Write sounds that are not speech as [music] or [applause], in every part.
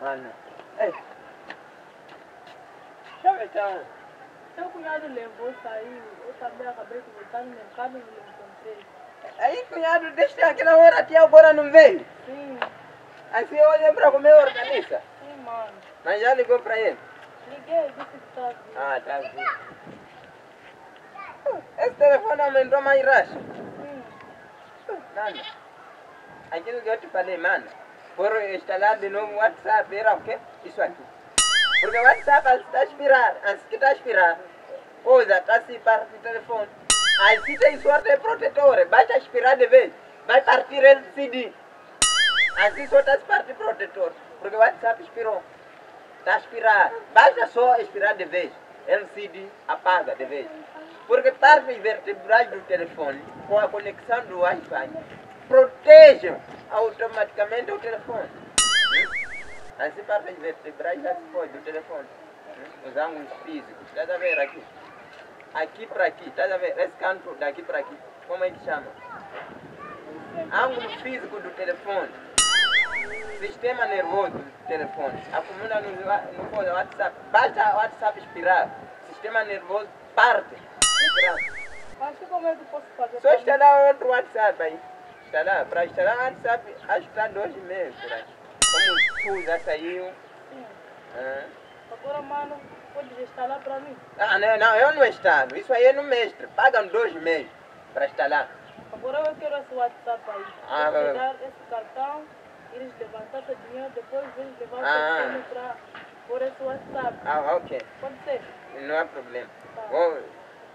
Ana. Ei. Chama então. Seu cunhado levou, saiu. Eu também acabei de voltar no mercado e não encontrei. Aí, cunhado, deixa aquela hora até agora não veio. Sim, Assim eu olhei pra comer organiza. sim, mano. Mas já ligou pra ele? Liguei, disse que tá vindo. Ah, tá vindo. Esse telefone aumentou mais racha. Sim. Nada. Aquilo que eu te falei, mano. Por instalar de novo o WhatsApp, era o quê? Isso aqui. Porque o WhatsApp antes de aspirar, antes que aspirar, coisa, está se parte do telefone. Aí se tem sorte é protetor, basta aspirar de vez, vai partir LCD. Assim só está se parte protetor, porque o WhatsApp expirou. Está aspirar, basta só expirar de vez, LCD apaga de vez. Porque partes vertebrais do telefone, com a conexão do Wi-Fi, protegem automaticamente o telefone. Assim partes vertebrais já se do telefone. Os ângulos físicos, estás a ver aqui? Aqui para aqui, estás a ver? Esse canto daqui para aqui, como é que chama? Ângulo físico do telefone. Sistema nervoso do telefone. Acumula no, no WhatsApp. Basta o WhatsApp expirar. Sistema nervoso parte. Mas como é que eu posso fazer? Só instalar outro WhatsApp aí. Instalar. Para instalar o WhatsApp, acho que está dois meses por aí. Como o já saiu. ah. Agora, mano, pode instalar pra mim? Ah, não, não, eu não instalo. Isso aí é no mestre. Pagam dois meses para instalar. Agora eu quero esse WhatsApp aí. Ah, Vou vai- pegar esse cartão, eles levantar esse dinheiro, depois eles levantam Ah. esse dinheiro pra pôr esse WhatsApp. Ah, ok. Pode ser? Não há problema. Tá. Vou,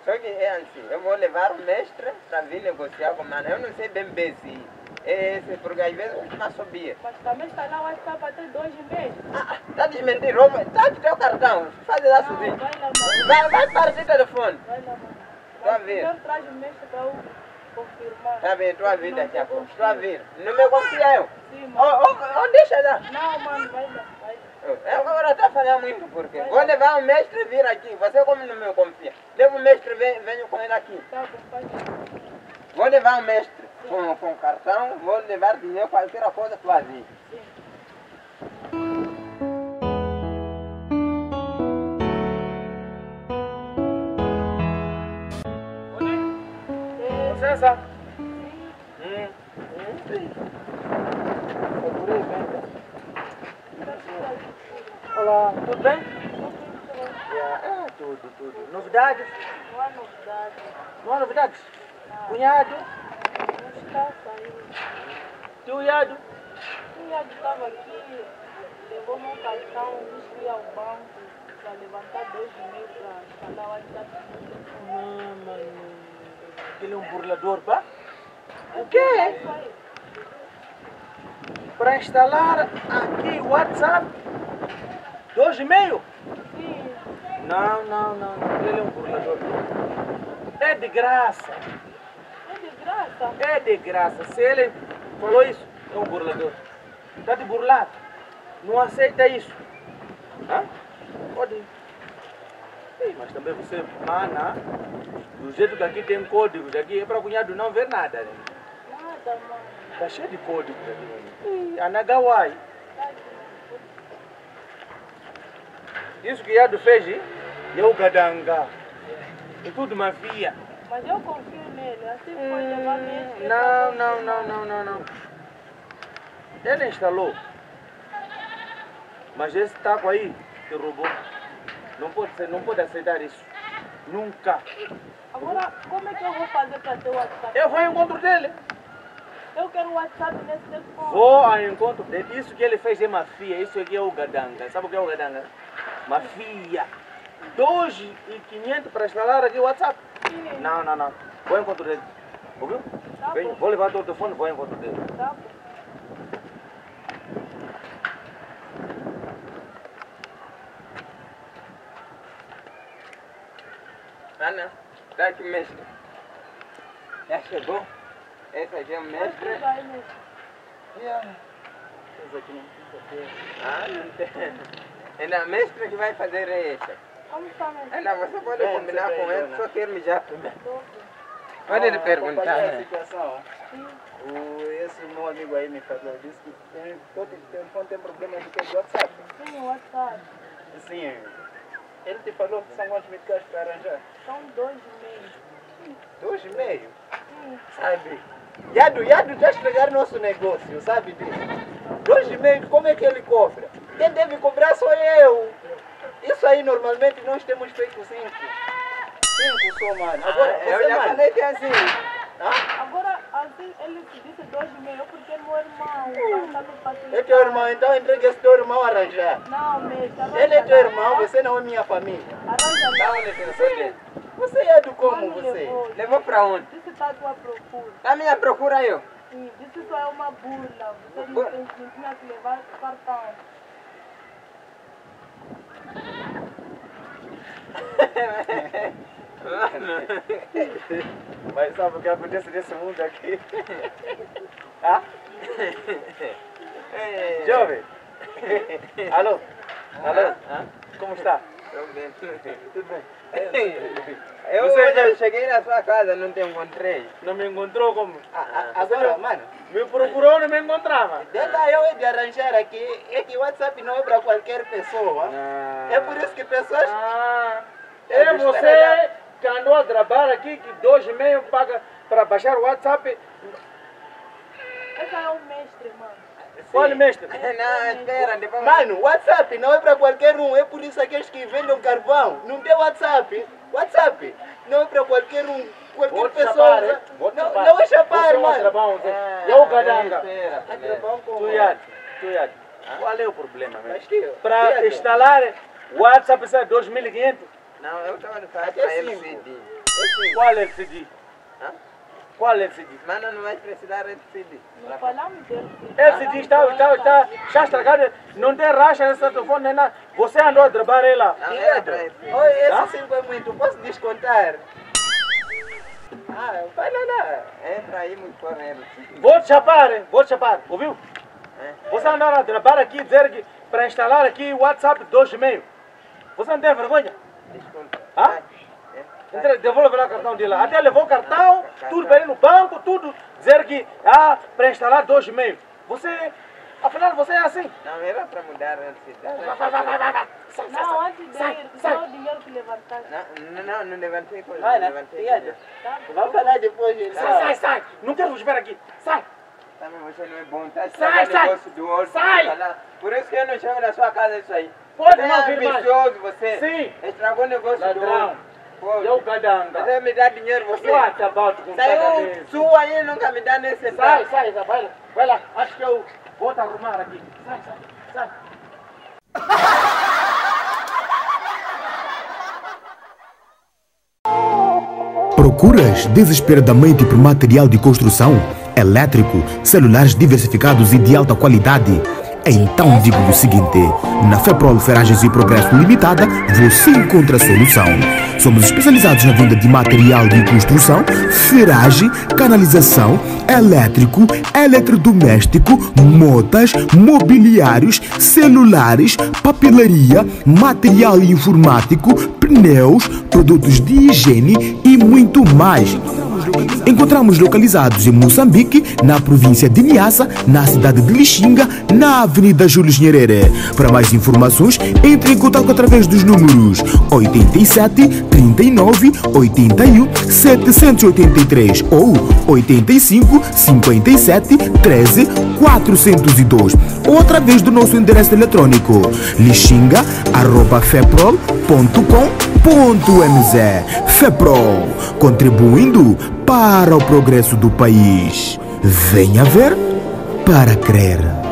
só que é assim, eu vou levar o mestre para vir negociar com o mano. Eu não sei bem bem se é esse, porque às vezes costuma subir. Mas também instalar o WhatsApp até dois meses. Ah, tá desmentindo, rouba, tá aqui teu cartão, faz lá Não, subir. vai lá, mano. Vai, vai partir o telefone. Vai lá, mano. Ver. primeiro traz o pra eu confirmar. Tá bem, estou a vir Não daqui a tô pouco, estou a confiando. vir. Não me confia eu. Sim, Oh, mano. oh, oh, deixa lá. Não, mano, vai lá, vai lá. Eu agora tá falando muito porque vou levar o mestre vir aqui. Você como não me confia? Leva o mestre, vem, venho com ele aqui. Tá. Vou levar o mestre com, com cartão, vou levar dinheiro, qualquer coisa tu vai vir. Sim. É, Licença. Hum. Olá, tudo bem? Ah, tudo, tudo. Novidades? não há novidade. Não há novidades? Cunhado? Não está saindo. Tio Iado? O Iago estava aqui, levou meu cartão, disse que ia ao banco para levantar dois e-mails para instalar o WhatsApp. Ah, mano. Ele é um burlador, pá? O É quê? isso aí. Para instalar aqui o WhatsApp? Dois e meio? Sim, Não, não, não, não. Ele é um burlador. É de graça. é de graça. É de graça. Se ele falou isso, é um burlador. Está de burlar. Não aceita isso. Hã? Pode ir. Ei, mas também você, mana, do jeito que aqui tem códigos, aqui é para cunhado não ver nada. Né? Nada, mano. Tá cheio de códigos aqui. Ih, Anagawai. Tá aqui. Isso que Yado fez, é o gadanga. É tudo mafia. Mas eu confio nele, assim pode levar mesmo. Não, não, não, não, não, não. Ele instalou. Mas esse taco aí que roubou. Não pode, ser, não pode aceitar isso. Nunca. Agora, como é que eu vou fazer para ter o WhatsApp? Eu vou ao encontro dele. Eu quero o WhatsApp nesse telefone. Vou ao encontro dele. Isso que ele fez é mafia. Isso aqui é o gadanga. Sabe o que é o gadanga? Mafia. Dois e quinhentos para instalar aqui o WhatsApp. Sim. Não, não, não. Vou ao encontro dele. Ouviu? Tá Vem, vou levar teu telefone vou ao encontro dele. Tá bom. Ana, tá aqui mestre. Já chegou? Esse aqui é o mestre. Esse aqui não precisa ter. Ah, não tem. Ainda mestre que vai fazer é esse. Como está? Ainda você pode Bem, combinar com ele, dona. só primeiro. Tô bem. Pode lhe perguntar. né? situação. O, esse meu amigo aí me falou, disse que tem, todo telefone tem problema de ter WhatsApp. Sim, o WhatsApp. Sim, ele te falou que são quantos meticais para arranjar? São dois e meio. Dois e meio, Sim. sabe? Yado, Yado está a estragar nosso negócio, sabe disso? Dois e meio, como é que ele cobra? Quem deve cobrar sou eu. Isso aí normalmente nós temos feito cinco. Cinco só, mano. Agora, Ah, eu você, já mano, falei que é assim. ah, Agora, assim, ele disse dois e meio porque é meu irmão. Tá no facilitar. é teu irmão, então entrega esse teu irmão a arranjar. Não, mesmo. Ele é teu lá. irmão, você não é minha família. Arranja Dá telefone dele. Você é do como Quando você? levou? Levou pra onde? Disse tá à tua procura. Tá minha procura eu. Sim, disse só é uma burla. Você não, tem, não tinha que levar cartão. Mano. Mas sabe o que acontece nesse mundo aqui? ah? Jovem? Alô? Alô? Como está? Tô bem. Tudo bem? Eu eu cheguei na sua casa, não te encontrei. Não me encontrou como? Ah, ah, agora, mano, Me procurou, não me encontrava. deixa eu é de arranjar aqui. É que WhatsApp não é para qualquer pessoa. É por isso que pessoas. Ah, É é você que andou a trabalhar aqui, que dois e meio paga para baixar o WhatsApp. Esse é o mestre, [laughs] mano. Olha, mestre. Não, espera, depois. Mano, WhatsApp não é para qualquer um. É por isso aqueles que vendem carvão. Não tem WhatsApp. WhatsApp não é para qualquer um. Qualquer Vou pessoa. chapar, não, chapar. não é chapar, Você é mano. trabão, você- Ah, É o gadanga. Como? Tu. Qual é o problema, tio, Para instalar o WhatsApp, sai 2.500. Não, eu Até pra cinco. LCD. é Qual é LCD? Hã? Qual é LCD? Mano, não vai precisar LCD. Não falamos dele. LCD está, está, está, está estragado, não tem racha nesse telefone, nem nada. Você andou a trabalhar aí lá. Não, LCD. Oi, esse Tá? 5 é muito. Posso descontar? Ah, vai lá, lá. Entra aí, muito correndo. Vou te chapar, hein? vou te chapar, ouviu? É. Você andou a trabalhar aqui, dizer que para instalar aqui o WhatsApp 2,5. Você não tem vergonha? Entre, devolve lá o cartão dele. Até levou o cartão, tudo para ir no banco, tudo. Dizer que, ah, para instalar 2,5. Você, afinal, você é assim. Não, era pra mudar a LCD. Vai, vai, vai, vai, vai, vai. Sai, sai, Não, sai. antes de Sai, ir, sai. só o dinheiro que levantaste. Não, não, não levantei coisa. Vai, não né? levantei. Tá? Vamos falar depois, gente. Sai, sai, sai. Não quero vos ver aqui. Sai. Também você não é bom, tá Sai, sai. negócio do outro. Sai. falar. Por isso que eu não chamo na sua casa isso aí. Pode Você não é ambicioso, você. Sim. Estragou o negócio do Ladrão. outro. Pode. Eu gadanga. Você me dá dinheiro, você. What about com Saiu sua aí, nunca me dá nem Sai, centavo. sai, sai, vai lá. Vai lá. Acho que eu vou te arrumar aqui. Sai, sai, sai. Procuras desesperadamente por material de construção, elétrico, celulares diversificados e de alta qualidade? Então digo-lhe o seguinte: na Feprol Ferragens e Progresso Limitada você encontra a solução. Somos especializados na venda de material de construção, ferragem, canalização, elétrico, eletrodoméstico, motas, mobiliários, celulares, papelaria, material informático, pneus, produtos de higiene e muito mais. Encontramos localizados em Moçambique, na província de Niassa, na cidade de Lixinga, na Avenida Júlio Nyerere. Para mais informações, entre em contato através dos números 87 39 81 783 ou 85 57 13 402 ou através do nosso endereço eletrônico lixinga.feprol.com.mz FEPROL, contribuindo para o progresso do país. Venha ver para crer.